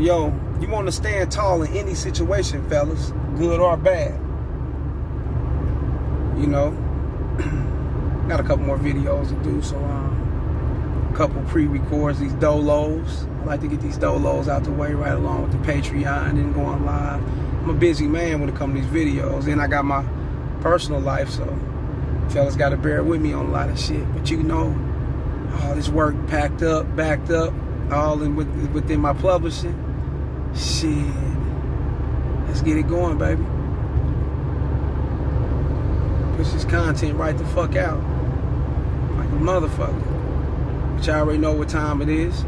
yo, you want to stand tall in any situation, fellas, good or bad. You know, got a couple more videos to do, so um, a couple pre-records, these dolos. I like to get these dolos out the way right along with the Patreon and going live. I'm a busy man when it comes to these videos, and I got my personal life, so fellas got to bear with me on a lot of shit. But you know, all this work packed up, backed up, all in with, within my publishing. Shit, let's get it going, baby. Push this content right the fuck out, like a motherfucker. Which I already know what time it is.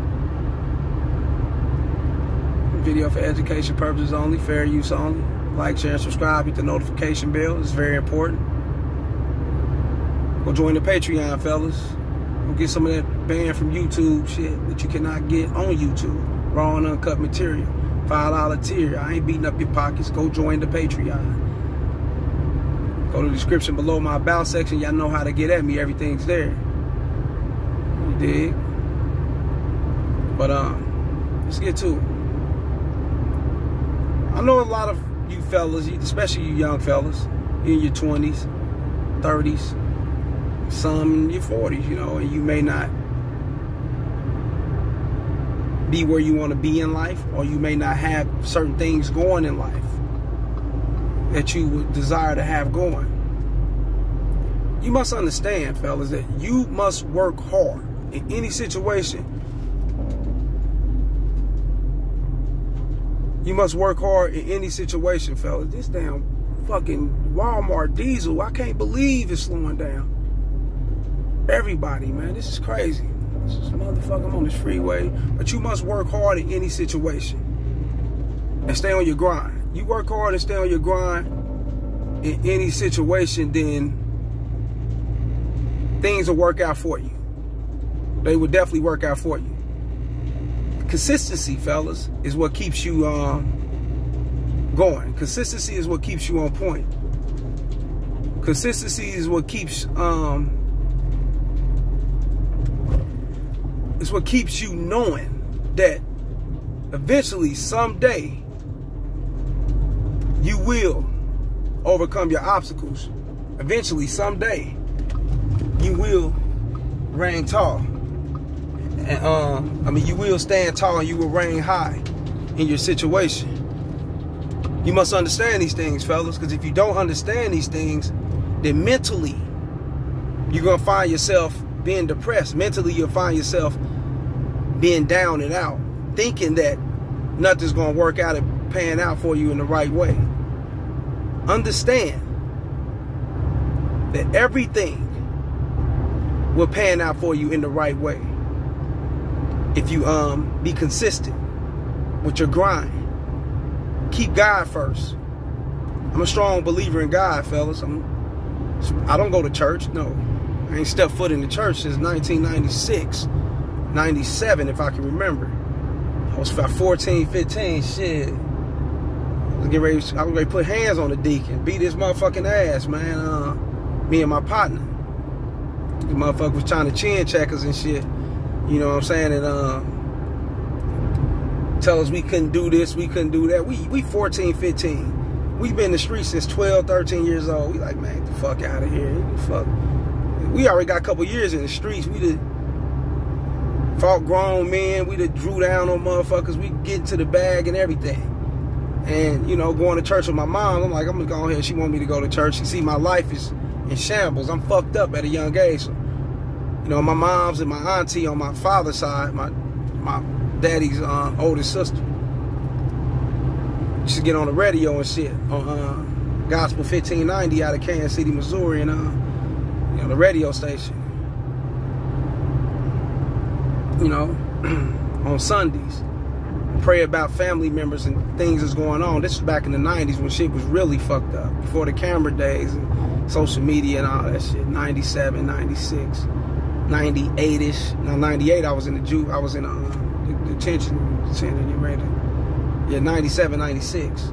Video for education purposes only, fair use only. Like, share, and subscribe. Hit the notification bell. It's very important. Go join the Patreon, fellas. Go get some of that banned from YouTube shit that you cannot get on YouTube. Raw and uncut material. Five dollar tier. I ain't beating up your pockets. Go join the Patreon. Go to the description below my about section. Y'all know how to get at me. Everything's there. You dig? But um, let's get to it. I know a lot of you fellas, especially you young fellas, in your 20s, 30s, some in your 40s, you know, and you may not be where you want to be in life, or you may not have certain things going in life that you would desire to have going. You must understand, fellas, that you must work hard in any situation. You must work hard in any situation, fellas. This damn fucking Walmart diesel, I can't believe it's slowing down. Everybody, man, this is crazy. Motherfucker, I'm on this freeway. But you must work hard in any situation. And stay on your grind. You work hard and stay on your grind in any situation, then things will work out for you. They will definitely work out for you. Consistency, fellas, is what keeps you um, going. Consistency is what keeps you on point. Consistency is what keeps um, is what keeps you knowing that eventually, someday, you will overcome your obstacles. Eventually, someday, you will reign tall. And um, I mean, you will stand tall and you will reign high in your situation. You must understand these things, fellas, because if you don't understand these things, then mentally, you're gonna find yourself being depressed. Mentally, you'll find yourself being down and out, thinking that nothing's gonna work out and pan out for you in the right way. Understand that everything will pan out for you in the right way if you um be consistent with your grind. Keep God first. I'm a strong believer in God, fellas. I'm I don't go to church, no. I ain't stepped foot in the church since 1996, 97, if I can remember. I was about 14, 15, shit. I was getting ready, I was ready to put hands on the deacon, beat his motherfucking ass, man. Uh, me and my partner. The motherfucker was trying to chin check us and shit. You know what I'm saying? And uh, tell us we couldn't do this, we couldn't do that. We we 14, 15. We've been in the streets since 12, 13 years old. We like, man, get the fuck out of here. Fuck. We already got a couple years in the streets. We did fought grown men. We did drew down on motherfuckers. We get to the bag and everything. And, you know, going to church with my mom, I'm like, I'm gonna go ahead. She want me to go to church. She see my life is in shambles. I'm fucked up at a young age. So, you know, my mom's and my auntie on my father's side, my my daddy's uh, oldest sister. She get on the radio and shit on uh, Gospel 1590 out of Kansas City, Missouri, and uh, know the radio station. You know, on Sundays, pray about family members and things that's going on. This was back in the 90s when shit was really fucked up, before the camera days and social media and all that shit. 97, 96, 98ish. Now 98, I was in the Jew. I was in uh, the detention center. You ready? Yeah, 97, 96.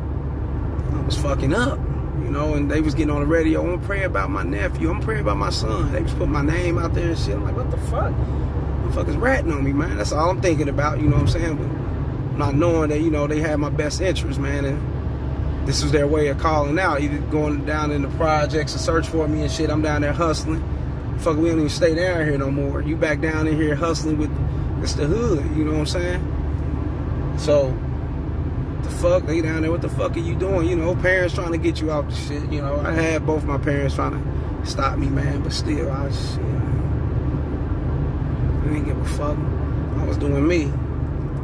I was fucking up, you know, and they was getting on the radio. I'm gonna about my nephew. I'm gonna about my son. They was putting my name out there and shit. I'm like, what the fuck? Motherfuckers ratting on me, man. That's all I'm thinking about, you know what I'm saying? But not knowing that, you know, they had my best interest, man. And this was their way of calling out, either going down in the projects to search for me and shit. I'm down there hustling. Fuck, we don't even stay down here no more. You back down in here hustling with, it's the hood, you know what I'm saying? So, the fuck, they down there, what the fuck are you doing? You know, parents trying to get you out the shit. You know, I had both my parents trying to stop me, man, but still, I you know, I didn't give a fuck. I was doing me.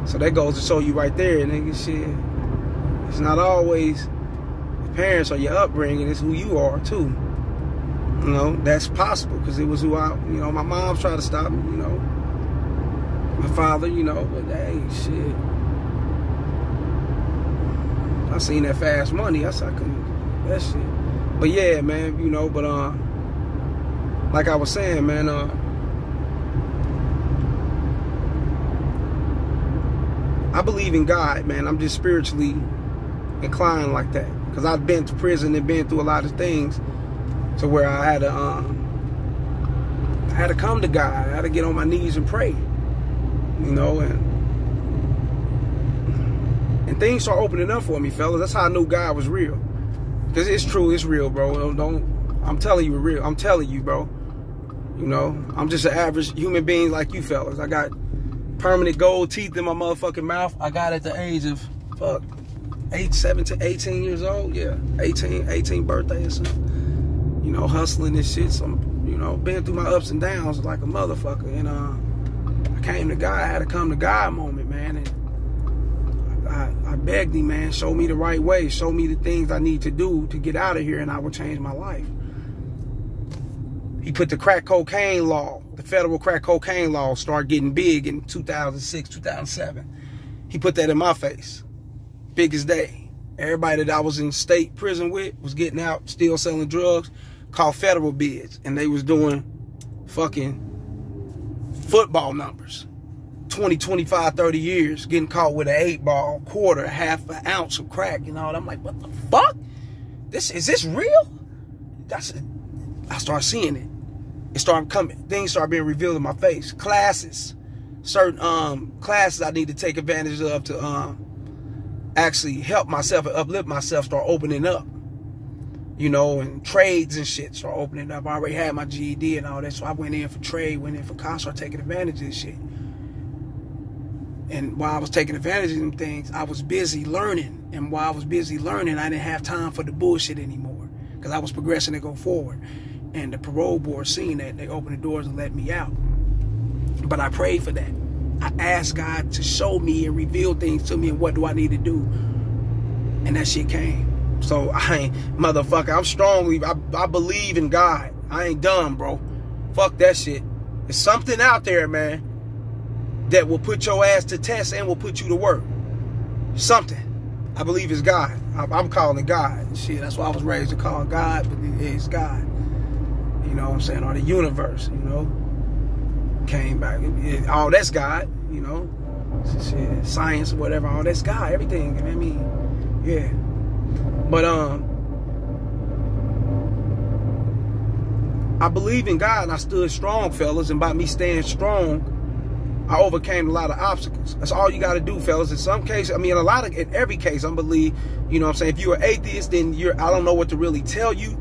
So that goes to show you right there, nigga, shit. It's not always the parents or your upbringing, it's who you are, too. You know, that's possible, because it was who I, you know, my mom's trying to stop me, you know. My father, you know, but hey, shit. I seen that fast money. I said I couldn't that shit. But yeah, man, you know, but uh like I was saying, man, uh I believe in God, man. I'm just spiritually inclined like that. Because I've been to prison and been through a lot of things to where I had to um I had to come to God. I had to get on my knees and pray. You know, and and things start opening up for me, fellas. That's how I knew God was real. Cause it's true, it's real, bro. Don't I'm telling you real. I'm telling you, bro. You know, I'm just an average human being like you fellas. I got permanent gold teeth in my motherfucking mouth. I got at the age of fuck eight, 17, 18 years old. Yeah, 18, 18 birthday or something. You know, hustling and shit. Some, you know, been through my ups and downs like a motherfucker. And uh, I came to God. I had to come to God moment, man. And I, I begged him, man, show me the right way. Show me the things I need to do to get out of here, and I will change my life. He put the crack cocaine law the federal crack cocaine law started getting big in 2006, 2007. He put that in my face. Biggest day. Everybody that I was in state prison with was getting out, still selling drugs, called federal bids. And they was doing fucking football numbers. 20, 25, 30 years, getting caught with an eight ball, quarter, half an ounce of crack, you know. And I'm like, what the fuck? This is this real? That's it. I start seeing it it started coming, things start being revealed in my face. Classes, certain um, classes I need to take advantage of to um, actually help myself and uplift myself start opening up. You know, and trades and shit start opening up. I already had my GED and all that, so I went in for trade, went in for college, started taking advantage of this shit. And while I was taking advantage of them things, I was busy learning. And while I was busy learning, I didn't have time for the bullshit anymore because I was progressing to go forward. And the parole board seen that. They opened the doors and let me out. But I prayed for that. I asked God to show me and reveal things to me and what do I need to do. And that shit came. So I ain't, motherfucker, I'm strongly, I, I believe in God. I ain't dumb, bro. Fuck that shit. There's something out there, man, that will put your ass to test and will put you to work. Something. I believe it's God. I'm calling God. Shit, that's why I was raised to call God, but it's God you know what I'm saying, or the universe, you know, came back. All that's God, you know, shit, science, whatever, all that's God, everything. I mean, yeah. But um, I believe in God and I stood strong, fellas, and by me staying strong, I overcame a lot of obstacles. That's all you got to do, fellas. In some cases, I mean, a lot of, in every case, I believe, you know what I'm saying? If you're an atheist, then you're, I don't know what to really tell you,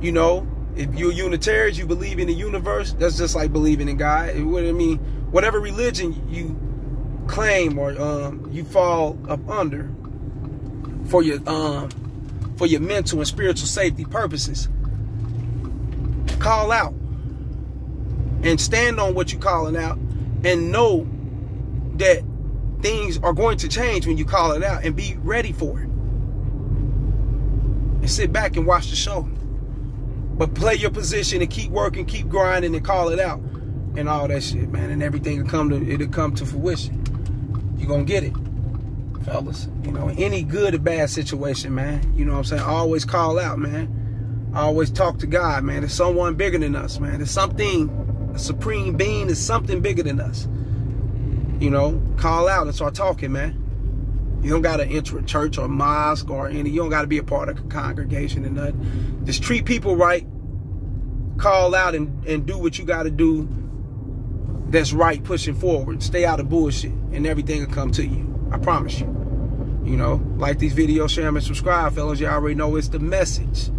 you know, if you're Unitarians, you believe in the universe, that's just like believing in God. What I mean, whatever religion you claim or um, you fall up under for your um, for your mental and spiritual safety purposes, call out and stand on what you're calling out, and know that things are going to change when you call it out, and be ready for it. And sit back and watch the show. But play your position and keep working, keep grinding, and call it out, and all that shit, man. And everything will come to it'll come to fruition. You're gonna get it, fellas. You know, any good or bad situation, man. You know what I'm saying? Always call out, man. Always talk to God, man. There's someone bigger than us, man. There's something, supreme being is something bigger than us. You know, call out and start talking, man. You don't gotta enter a church or a mosque or any. You don't gotta be a part of a congregation and nothing. Just treat people right. Call out and, and do what you gotta do. That's right, pushing forward. Stay out of bullshit, and everything will come to you. I promise you. You know, like these videos, share them and subscribe, fellas. You already know it's the message.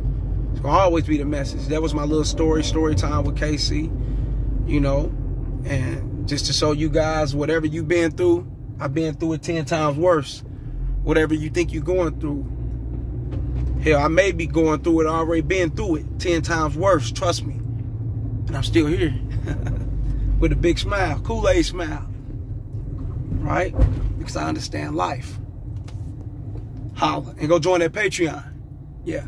It's gonna always be the message. That was my little story, story time with KC. You know, and just to show you guys whatever you've been through, I've been through it 10 times worse. Whatever you think you're going through. Hell, I may be going through it, already been through it 10 times worse, trust me. And I'm still here. With a big smile, Kool-Aid smile. Right? Because I understand life. Holla. And go join that Patreon. Yeah.